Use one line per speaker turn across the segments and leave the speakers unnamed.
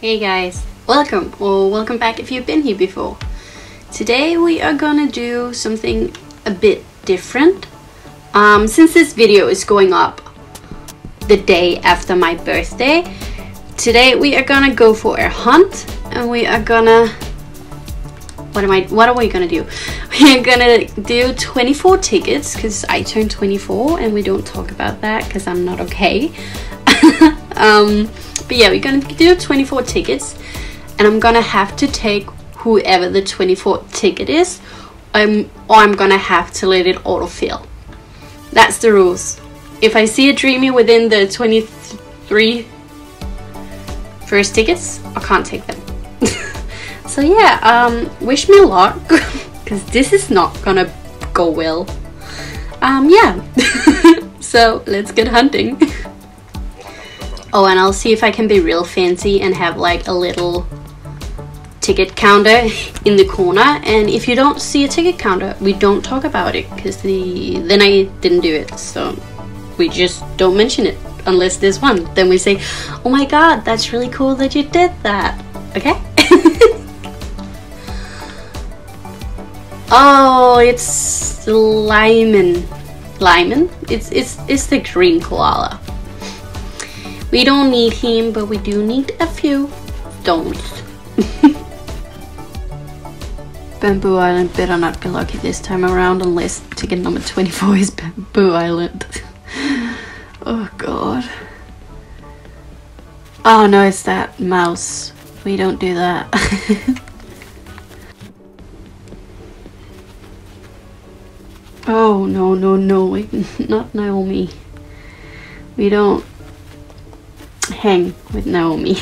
Hey guys, welcome or welcome back if you've been here before. Today we are gonna do something a bit different. Um, since this video is going up the day after my birthday, today we are gonna go for a hunt and we are gonna what am I what are we gonna do? We're gonna do 24 tickets because I turned 24 and we don't talk about that because I'm not okay. um, but yeah, we're gonna do 24 tickets and I'm gonna have to take whoever the 24 ticket is um, or I'm gonna have to let it autofill. That's the rules. If I see a dreamy within the 23 first tickets, I can't take them. so yeah, um, wish me luck because this is not gonna go well. Um, yeah. so let's get hunting. Oh, and I'll see if I can be real fancy and have like a little ticket counter in the corner. And if you don't see a ticket counter, we don't talk about it because the then I didn't do it. So we just don't mention it unless there's one. Then we say, "Oh my god, that's really cool that you did that." Okay? oh, it's Lyman. Lyman? It's it's it's the green koala. We don't need him, but we do need a few stones. Bamboo Island better not be lucky this time around unless ticket number 24 is Bamboo Island. oh god. Oh no, it's that mouse. We don't do that. oh no, no, no, not Naomi. We don't hang with Naomi.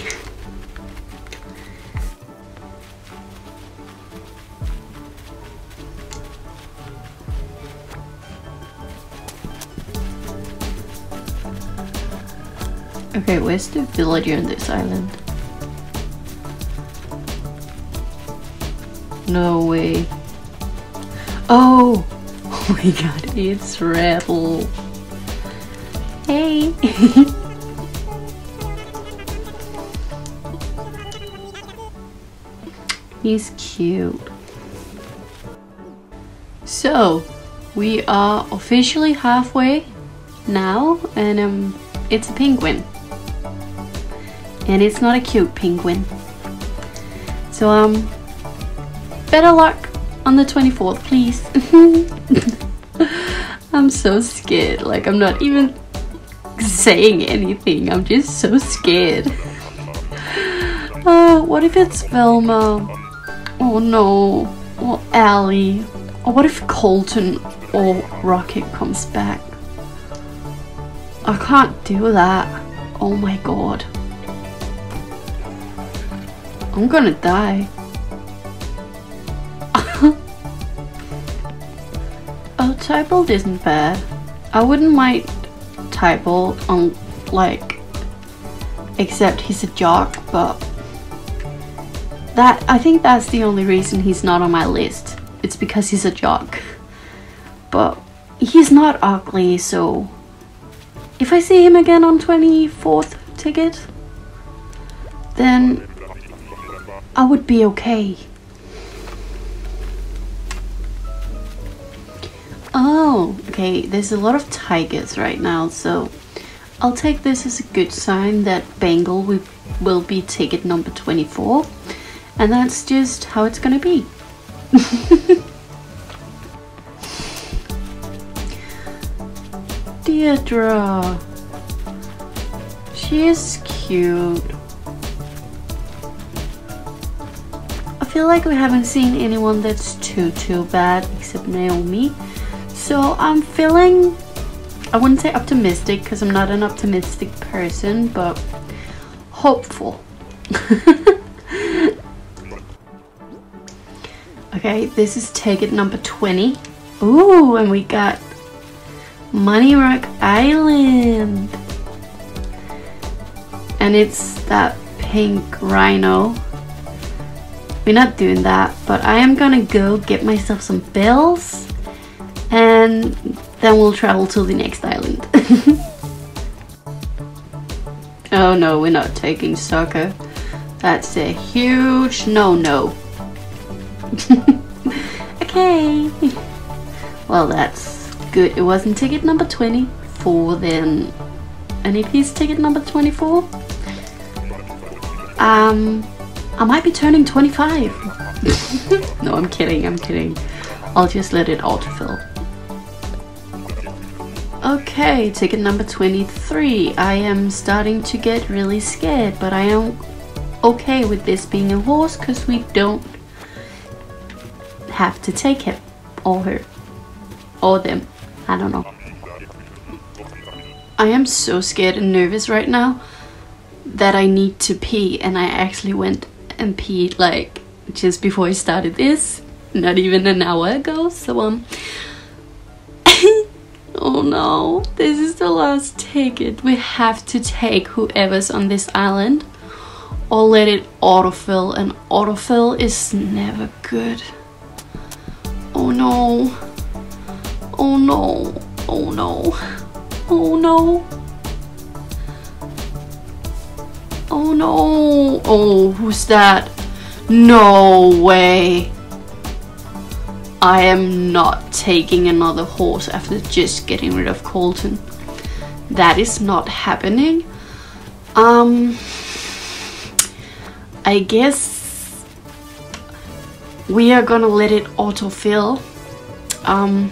okay, where's the villager on this island? No way. Oh! Oh my god, it's Rattle. Hey! He's cute. So, we are officially halfway now, and um, it's a penguin. And it's not a cute penguin. So, um, better luck on the 24th, please. I'm so scared. Like, I'm not even saying anything. I'm just so scared. Uh, what if it's Velma? Oh no. Or Alli. Or what if Colton or Rocket comes back? I can't do that. Oh my god. I'm gonna die. oh, Tybalt isn't bad. I wouldn't mind Tybalt on, like, except he's a jock, but that I think that's the only reason he's not on my list. It's because he's a jock. But he's not ugly, so if I see him again on 24th ticket, then I would be okay. Oh, okay, there's a lot of tigers right now, so I'll take this as a good sign that Bengal will, will be ticket number 24. And that's just how it's gonna be. Deirdre. She is cute. I feel like we haven't seen anyone that's too too bad except Naomi. So I'm feeling, I wouldn't say optimistic because I'm not an optimistic person, but hopeful. Okay, this is ticket number 20. Ooh, and we got Money Rock Island. And it's that pink rhino. We're not doing that, but I am gonna go get myself some bills and then we'll travel to the next island. oh no, we're not taking soccer. That's a huge no-no. okay. Well, that's good. It wasn't ticket number 24 then. And if he's ticket number 24, um, I might be turning 25. no, I'm kidding, I'm kidding. I'll just let it autofill. Okay, ticket number 23. I am starting to get really scared, but I am okay with this being a horse because we don't have to take him or her or them. I don't know. I am so scared and nervous right now that I need to pee and I actually went and peed like just before I started this not even an hour ago so um oh no this is the last ticket we have to take whoever's on this island or let it autofill and autofill is never good oh no oh no oh no oh no Oh no. Oh, who's that? No way. I am not taking another horse after just getting rid of Colton. That is not happening. Um, I guess we are gonna let it autofill. Um,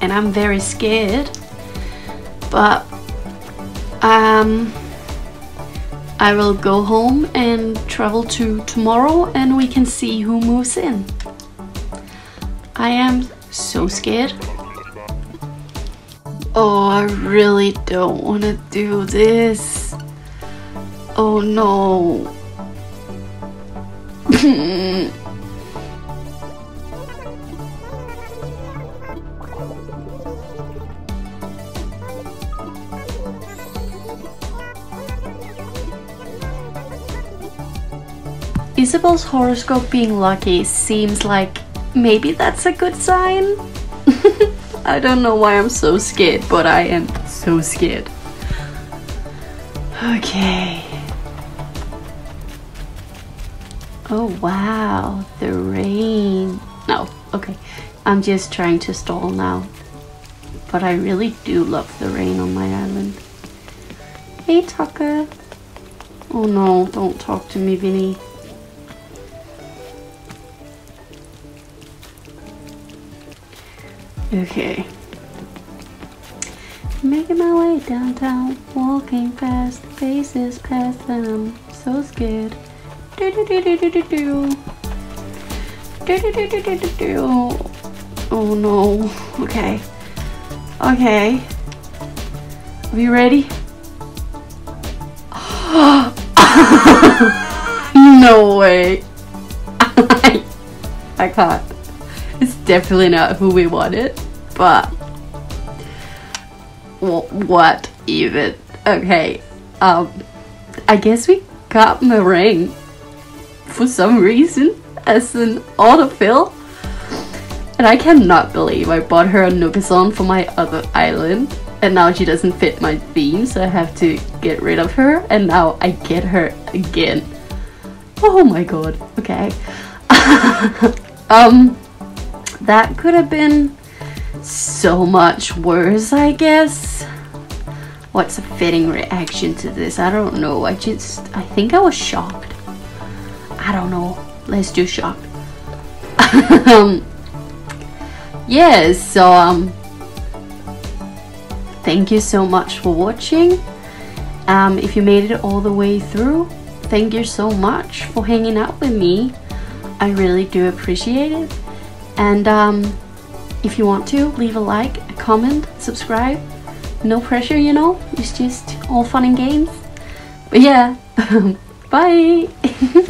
and I'm very scared. But, um, I will go home and travel to tomorrow and we can see who moves in. I am so scared. Oh, I really don't want to do this. Oh no. Isabelle's horoscope being lucky seems like maybe that's a good sign. I don't know why I'm so scared, but I am so scared. Okay. Oh wow, the rain. No, okay. I'm just trying to stall now. But I really do love the rain on my island. Hey Tucker. Oh no, don't talk to me, Vinny. Okay. Making my way downtown, walking fast, faces past, and I'm so scared. Do do do do do do do. Do do do do do do do. Oh no. Okay. Okay. Are you ready? no way. I can't. It's definitely not who we wanted, but what even? Okay, um, I guess we got ring for some reason as an autofill. And I cannot believe I bought her a Nookazon for my other island and now she doesn't fit my theme so I have to get rid of her and now I get her again. Oh my god, okay. um, that could have been so much worse, I guess. What's a fitting reaction to this? I don't know. I just, I think I was shocked. I don't know. Let's do shocked. um, yeah, so, um, thank you so much for watching. Um, if you made it all the way through, thank you so much for hanging out with me. I really do appreciate it. And um, if you want to, leave a like, a comment, subscribe. No pressure, you know, it's just all fun and games. But yeah, bye!